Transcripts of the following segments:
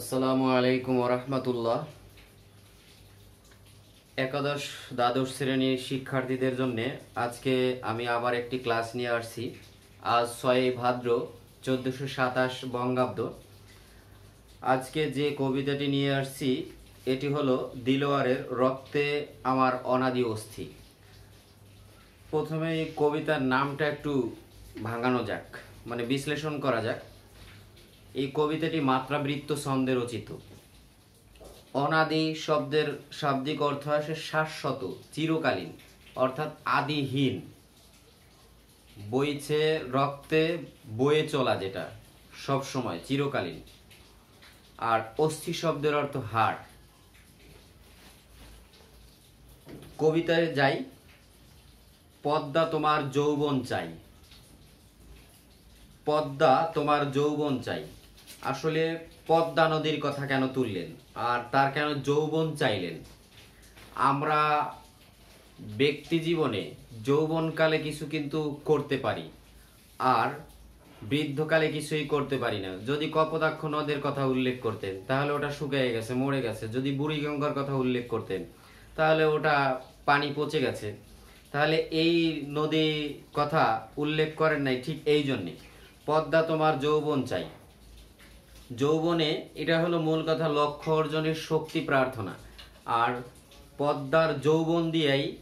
আসসালামু আলাইকুম রহমতুল্লাহ। একাদশ দ্বাদশ শ্রেণির শিক্ষার্থীদের জন্য আজকে আমি আবার একটি ক্লাস নিয়ে আসছি। আজ ছয় ভাদ্র চোদ্দশো সাতাশ বঙ্গাব্দ। আজকে যে কবিতাটি নিয়ে আসছি, এটি হলো, দিলোয়ারের রক্তে আমার অনাদি অস্থি। প্রথমে কবিতার নামটা একটু ভাঙানো যাক মানে বিশ্লেষণ করা যাক। এই কবিতাটি মাত্রাবৃত্ত ছন্দে রচিত। অনাদি শব্দের শাব্দিক অর্থ আসে শাশ্বত, চিরকালীন, অর্থাৎ আদিহীন। বইছে রক্তে বয়ে চলা যেটা, সব সময় চিরকালীন। আর অস্থি শব্দের অর্থ হাড় কবিতায় যাই, পদ্মা তোমার যৌবন চাই। পদ্মা তোমার যৌবন চাই। আসলে পদ্মা নদীর কথা কেন তুললেন? আর তার কেন যৌবন চাইলেন? আমরা ব্যক্তি জীবনে যৌবনকালে কিছু কিন্তু করতে পারি, আর বৃদ্ধকালে কিছুই করতে পারি না। যদি কপোতাক্ষ নদের কথা উল্লেখ করতেন, তাহলে ওটা শুকিয়ে গেছে, মরে গেছে। যদি বুড়িগঙ্গার কথা উল্লেখ করতেন, তাহলে ওটা পানি পচে গেছে। তাহলে এই নদী কথা উল্লেখ করেন নাই ঠিক এই জন্যে। পদ্মা তোমার যৌবন চাই। যৌবনে এটা হলো মূল কথা, লক্ষ্য অর্জনের শক্তি প্রার্থনা। আর পদ্মার যৌবন দিয়েই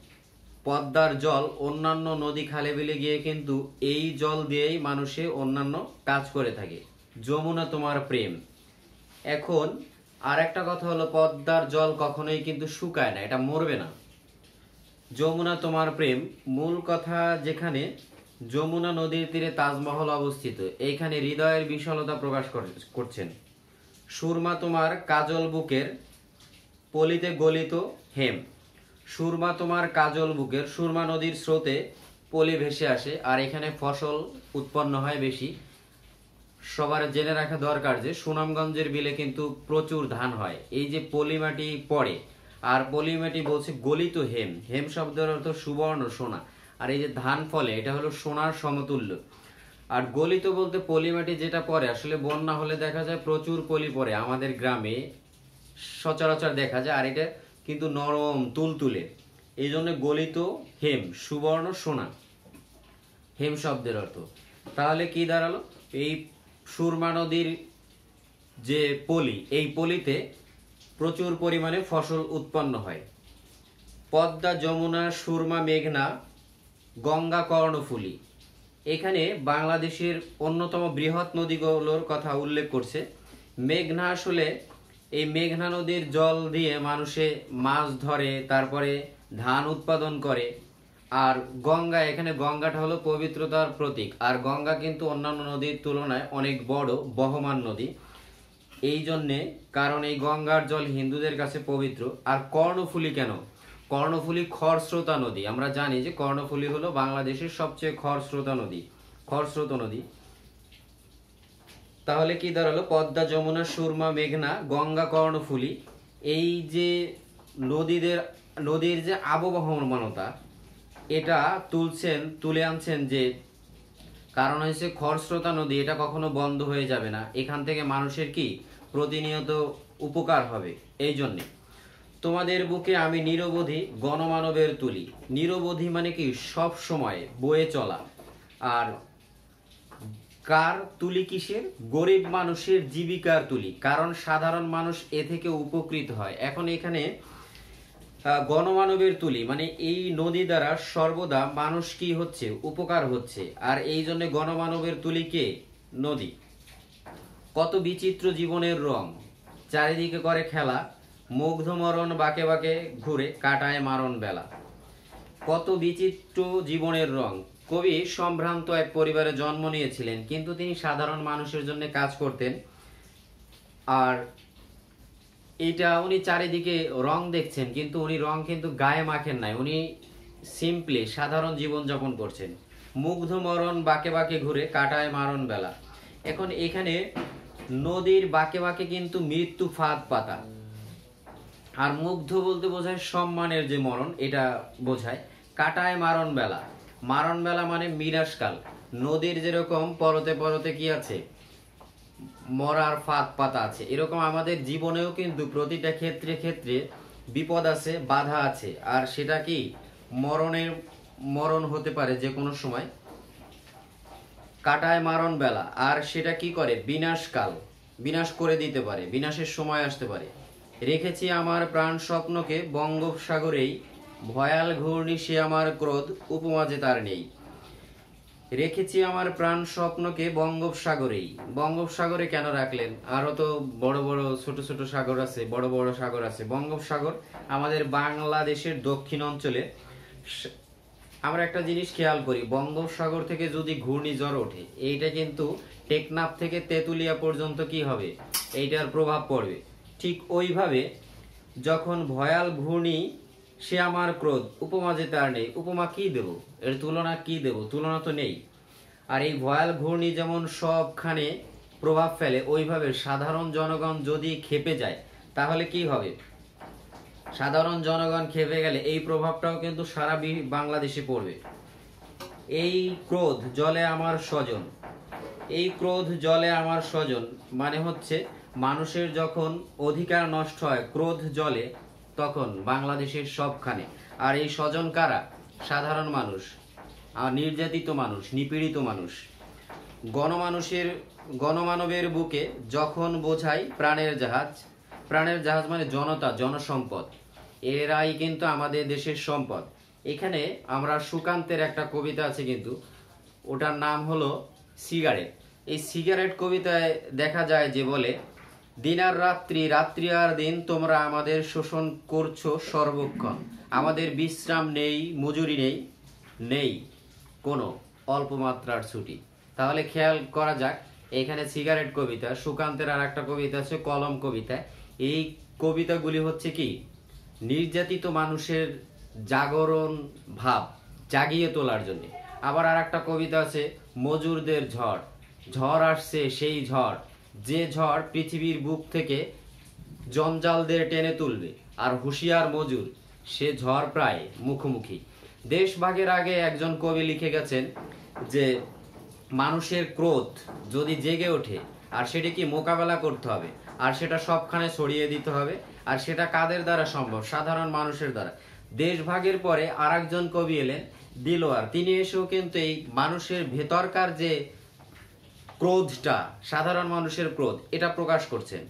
পদ্মার জল অন্যান্য নদী খালে বিলে গিয়ে কিন্তু এই জল দিয়েই মানুষে অন্যান্য কাজ করে থাকে। যমুনা তোমার প্রেম। এখন আর একটা কথা হলো, পদ্মার জল কখনোই কিন্তু শুকায় না, এটা মরবে না। যমুনা তোমার প্রেম। মূল কথা যেখানে যমুনা নদীর তীরে তাজমহল অবস্থিত। এইখানে হৃদয়ের বিশালতা প্রকাশ করে- করছেন। সুরমা তোমার কাজল বুকের পলিতে গলিত হেম। সুরমা তোমার কাজল বুকের সুরমা নদীর স্রোতে পলি ভেসে আসে, আর এখানে ফসল উৎপন্ন হয় বেশি। সবার জেনে রাখা দরকার যে, সুনামগঞ্জের বিলে কিন্তু প্রচুর ধান হয়। এই যে পলিমাটি পড়ে, আর পলিমাটি বলছে গলিত হেম। হেম শব্দের অর্থ সুবর্ণ সোনা। আর এই যে ধান ফলে, এটা হলো সোনার সমতুল্য। আর গলিত বলতে পলি মাটি যেটা পড়ে আসলে বন্যা হলে দেখা যায় প্রচুর পলি পড়ে আমাদের গ্রামে সচরাচর দেখা যায়, আর এটা কিন্তু নরম, তুলতুলে। এই জন্য গলিত হেম, সুবর্ণ সোনা। হেম শব্দের অর্থ। তাহলে কি দাঁড়াল? এই সুরমা নদীর যে পলি, এই পলিতে প্রচুর পরিমাণে ফসল উৎপন্ন হয়। পদ্মা, যমুনা, সুরমা, মেঘনা গঙ্গা কর্ণফুলি এখানে বাংলাদেশের অন্যতম বৃহৎ নদীগুলোর কথা উল্লেখ করছে। মেঘনা আসলে এই মেঘনা নদীর জল দিয়ে মানুষে মাছ ধরে, তারপরে ধান উৎপাদন করে। আর গঙ্গা, এখানে গঙ্গাটা হলো পবিত্রতার প্রতীক। আর গঙ্গা কিন্তু অন্যান্য নদীর তুলনায় অনেক বড়, বহমান নদী। এই জন্যে কারণ এই গঙ্গার জল হিন্দুদের কাছে পবিত্র। আর কর্ণফুলী কেন? কর্ণফুলী খরস্রোতা নদী। আমরা জানি যে কর্ণফুলী হলো বাংলাদেশের সবচেয়ে খরস্রোতা নদী। খরস্রোত নদী। তাহলে কি দাঁড়াল? পদ্মা, যমুনা, সুরমা, মেঘনা, গঙ্গা, কর্ণফুলী। এই যে নদীদের, নদীর যে আবহমানতা এটা তুলছেন, তুলে আনছেন যে কারণ হচ্ছে খরস্রোতা নদী, এটা কখনো বন্ধ হয়ে যাবে না। এখান থেকে মানুষের কি? প্রতিনিয়ত উপকার হবে। এই জন্যে। তোমাদের বুকে আমি নিরবধি গণমানবের তুলি। নিরবধি মানে কি? সব সময় বয়ে চলা। আর কার তুলি কিসের? গরিব মানুষের জীবিকার তুলি। কারণ সাধারণ মানুষ এ থেকে উপকৃত হয়। এখন এখানে গণমানবের তুলি। মানে এই নদী দ্বারা সর্বদা মানুষ কি হচ্ছে? উপকার হচ্ছে। আর এই জন্য গণমানবের তুলি কে? নদী। কত বিচিত্র জীবনের রং। চারিদিকে করে খেলা। মুগ্ধ মরণ বাকে বাকে ঘুরে কাটায় মারণ বেলা। কত বিচিত্র জীবনের রং। কবি সম্ভ্রান্ত এক পরিবারে জন্ম নিয়েছিলেন, কিন্তু তিনি সাধারণ মানুষের জন্য কাজ করতেন। আর এটা উনি চারিদিকে রং দেখছেন, কিন্তু উনি রং কিন্তু গায়ে মাখেন নাই। উনি সিম্পলি সাধারণ জীবন যাপন করছেন। মুগ্ধ মরণ বাকে বাকে ঘুরে কাটায় মারণ বেলা। এখন এখানে নদীর বাকে বাকে কিন্তু মৃত্যু ফাঁদ পাতা। আর মুগ্ধ বলতে বোঝায় সম্মানের যে মরণ, এটা বোঝায় কাটায় মারণ বেলা। মারণ বেলা মানে মিরাসকাল নদীর যেরকম পরতে পরতে কি আছে? মরার ফাঁদ পাতা আছে। এরকম আমাদের জীবনেও কিন্তু প্রতিটা ক্ষেত্রে ক্ষেত্রে বিপদ আছে, বাধা আছে। আর সেটা কি? মরণের, মরণ হতে পারে যে কোনো সময়। কাটায় মারণ বেলা। আর সেটা কি করে? বিনাশকাল বিনাশ করে দিতে পারে। বিনাশের সময় আসতে পারে। রেখেছি আমার প্রাণ স্বপ্নকে বঙ্গোপসাগরেই। ভয়াল ঘূর্ণি সে আমার ক্রোধ, উপমা যে তার নেই। রেখেছি আমার প্রাণ স্বপ্নকে বঙ্গোপসাগরেই। বঙ্গোপসাগরে কেন রাখলেন? আরও তো বড় বড়, ছোট ছোট সাগর আছে, বড় বড় সাগর আছে। বঙ্গোপসাগর আমাদের বাংলাদেশের দক্ষিণ অঞ্চলে। আমরা একটা জিনিস খেয়াল করি, বঙ্গোপসাগর থেকে যদি ঘূর্ণিঝড় ওঠে, এইটা কিন্তু টেকনাফ থেকে তেঁতুলিয়া পর্যন্ত কি হবে? এইটার প্রভাব পড়বে। ঠিক ওইভাবে যখন ভয়াল ঘূর্ণি, সে আমার ক্রোধ, উপমা যে তার নেই। উপমা কি দেব? এর তুলনা কি দেব? তুলনা তো নেই। আর এই ভয়াল ঘূর্ণি যেমন সবখানে প্রভাব ফেলে, ওইভাবে সাধারণ জনগণ যদি খেপে যায়, তাহলে কি হবে? সাধারণ জনগণ খেপে গেলে এই প্রভাবটাও কিন্তু সারা বাংলাদেশে পড়বে। এই ক্রোধ জলে আমার স্বজন। এই ক্রোধ জলে আমার স্বজন মানে হচ্ছে মানুষের যখন অধিকার নষ্ট হয় ক্রোধ জলে তখন বাংলাদেশের সবখানে। আর এই স্বজন কারা? সাধারণ মানুষ, আর নির্যাতিত মানুষ, নিপীড়িত মানুষ। গণমানুষের, গণমানবের বুকে যখন বোঝাই প্রাণের জাহাজ প্রাণের জাহাজ মানে জনতা, জনসম্পদ। এরাই কিন্তু আমাদের দেশের সম্পদ। এখানে আমরা সুকান্তের একটা কবিতা আছে কিন্তু, ওটার নাম হলো সিগারেট। এই সিগারেট কবিতায় দেখা যায় যে বলে দিন আর রাত্রি রাত্রি আর দিন তোমরা আমাদের শোষণ করছ সর্বক্ষণ। আমাদের বিশ্রাম নেই, মজুরি নেই নেই কোনো অল্প মাত্রার ছুটি। তাহলে খেয়াল করা যাক, এখানে সিগারেট কবিতা, সুকান্তের আর একটা কবিতা আছে, কলম কবিতা। এই কবিতাগুলি হচ্ছে কি? নির্যাতিত মানুষের জাগরণ ভাব জাগিয়ে তোলার জন্য। আবার আর একটা কবিতা আছে, মজুরদের ঝড়। ঝড় আসছে, সেই ঝড়। যে ঝড় পৃথিবীর বুক থেকে জঞ্জালদের টেনে তুলবে, আর হুঁশিয়ার মজুর, সে ঝড় প্রায় মুখোমুখি। দেশ ভাগের আগে একজন কবি লিখে গেছেন যে, মানুষের ক্রোধ যদি জেগে ওঠে, আর সেটা কি মোকাবেলা করতে হবে? আর সেটা সবখানে ছড়িয়ে দিতে হবে? আর সেটা কাদের দ্বারা সম্ভব? সাধারণ মানুষের দ্বারা। দেশ ভাগের পরে আর কবি এলেন, দিলোয়ার। তিনি এসেও কিন্তু এই মানুষের ভেতরকার যে ক্রোধটা, সাধারণ মানুষের ক্রোধ, এটা প্রকাশ করছেন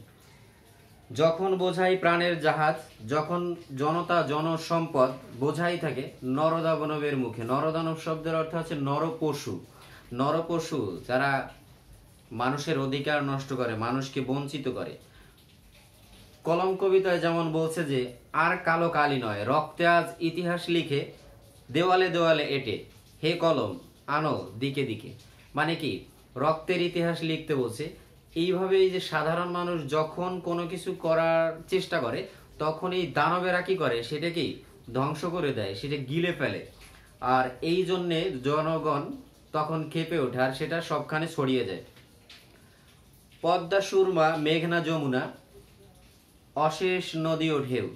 যখন বোঝাই প্রাণের জাহাজ, যখন জনতা জনসম্পদ বোঝাই থাকে নরদানবের মুখে। নরদানব শব্দের অর্থ হচ্ছে নরপশু। নরপশু যারা মানুষের অধিকার নষ্ট করে, মানুষকে বঞ্চিত করে। কলম কবিতায় যেমন বলছে যে, আর কালো কালি নয়, রক্তে আজ ইতিহাস লিখে, দেওয়ালে দেওয়ালে এটে। হে কলম, আনো দিকে দিকে। মানে কি? রক্তের ইতিহাস লিখতে বলছে, এইভাবে এই যে সাধারণ মানুষ যখন কোনো কিছু করার চেষ্টা করে, তখন এই দানবেরা কি করে? সেটাকেই ধ্বংস করে দেয়, সেটা গিলে ফেলে। আর এই জন্যে জনগণ তখন খেপে ওঠে, আর সেটা সবখানে ছড়িয়ে যায়। পদ্মা সুরমা, মেঘনা যমুনা, অশেষ নদী ও ঢেউ।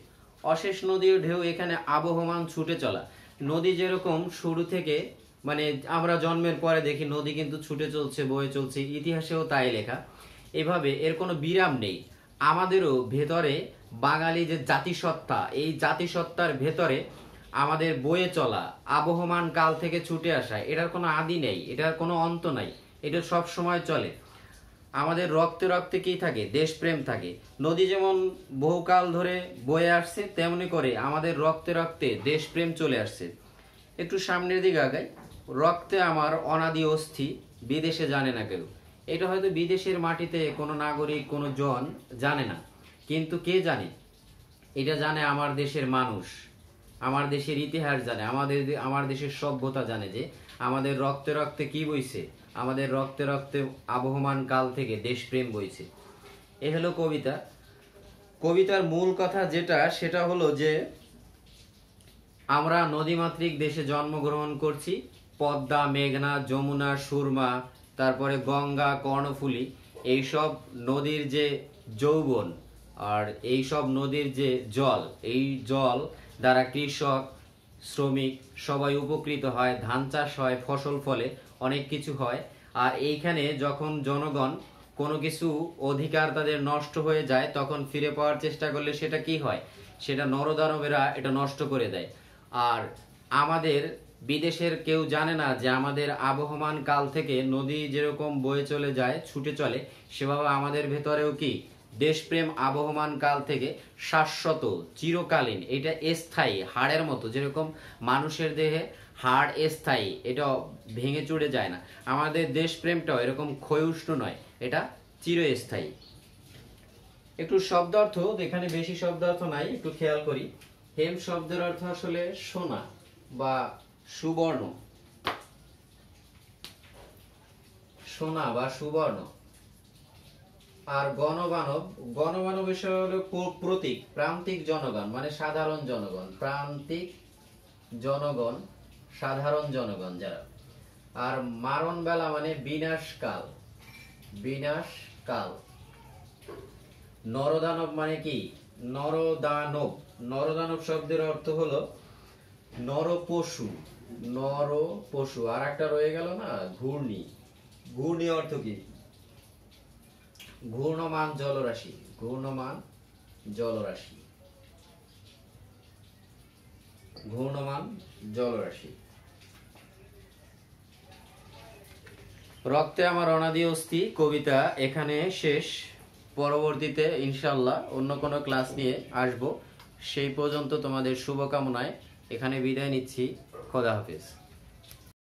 অশেষ নদী ও ঢেউ এখানে আবহমান ছুটে চলা। নদী যেরকম শুরু থেকে মানে আমরা জন্মের পরে দেখি নদী কিন্তু ছুটে চলছে, বয়ে চলছে, ইতিহাসেও তাই লেখা। এভাবে এর কোনো বিরাম নেই। আমাদেরও ভেতরে বাঙালি যে জাতিসত্তা, এই জাতিসত্তার ভেতরে আমাদের বয়ে চলা, আবহমান কাল থেকে ছুটে আসা, এটার কোনো আদি নেই, এটার কোনো অন্ত নাই, এটা সব সময় চলে। আমাদের রক্তে রক্তে কি থাকে? দেশপ্রেম থাকে। নদী যেমন বহুকাল ধরে বয়ে আসছে, তেমনি করে আমাদের রক্তে রক্তে দেশপ্রেম চলে আসছে। একটু সামনের দিকে আগাই। রক্তে আমার অনাদি অস্থি বিদেশে জানে না কেউ। এটা হয়তো বিদেশের মাটিতে কোনো নাগরিক, কোনো জন জানে না। কিন্তু কে জানে? এটা জানে আমার দেশের মানুষ। আমার দেশের ইতিহাস জানে। আমাদের আমার দেশের সভ্যতা জানে যে আমাদের রক্তে রক্তে কি বইছে? আমাদের রক্তে রক্তে আবহমান কাল থেকে দেশপ্রেম বইছে। এ হলো কবিতা। কবিতার মূল কথা যেটা, সেটা হলো যে আমরা নদীমাতৃক দেশে জন্মগ্রহণ করছি। পদ্মা, মেঘনা, যমুনা, সুরমা, তারপরে গঙ্গা, কর্ণফুলী, এইসব নদীর যে যৌবন আর এই সব নদীর যে জল, এই জল দ্বারা কৃষক, শ্রমিক সবাই উপকৃত হয়, ধান চাষ হয়, ফসল ফলে, অনেক কিছু হয়। আর এইখানে যখন জনগণ কোনো কিছু অধিকার তাদের নষ্ট হয়ে যায়, তখন ফিরে পাওয়ার চেষ্টা করলে সেটা কি হয়? সেটা নরদানবেরা এটা নষ্ট করে দেয়। আর আমাদের বিদেশের কেউ জানে না যে আমাদের আবহমান কাল থেকে নদী যেরকম বয়ে চলে যায়, ছুটে চলে, সেভাবে আমাদের ভেতরেও কি? দেশপ্রেম আবহমান কাল থেকে শাশ্বত, চিরকালীন, এটা স্থায়ী, হাড়ের মতো, যেরকম মানুষের দেহে হাড় স্থায়ী, এটা ভেঙে চুড়ে যায় না। আমাদের দেশপ্রেমটাও এরকম ক্ষয়উষ্ণ নয়, এটা চিরস্থায়ী। একটু শব্দার্থ এখানে বেশি শব্দার্থ নাই, একটু খেয়াল করি। হেম শব্দের অর্থ আসলে সোনা বা সুবর্ণ। সোনা বা সুবর্ণ। আর গণমানব গণমানব বিষয় হলো প্রতীক, প্রান্তিক জনগণ মানে সাধারণ জনগণ, প্রান্তিক জনগণ, সাধারণ জনগণ যারা। আর মারণ বেলা মানে বিনাশকাল বিনাশকাল। নরদানব মানে কি? নরদানব। নরদানব শব্দের অর্থ হলো নরপশু। নর পশু। আর একটা রয়ে গেল না ঘূর্ণি। ঘূর্ণি অর্থ কি? ঘূর্ণমান জলরাশি ঘূর্ণমান জলরাশি। ঘূর্ণমান জলরাশি। রক্তে আমার অনাদি অস্থি কবিতা এখানে শেষ। পরবর্তীতে ইনশাল্লাহ অন্য কোনো ক্লাস নিয়ে আসব। সেই পর্যন্ত তোমাদের শুভকামনায় এখানে বিদায় নিচ্ছি। খোদা হাফিজ।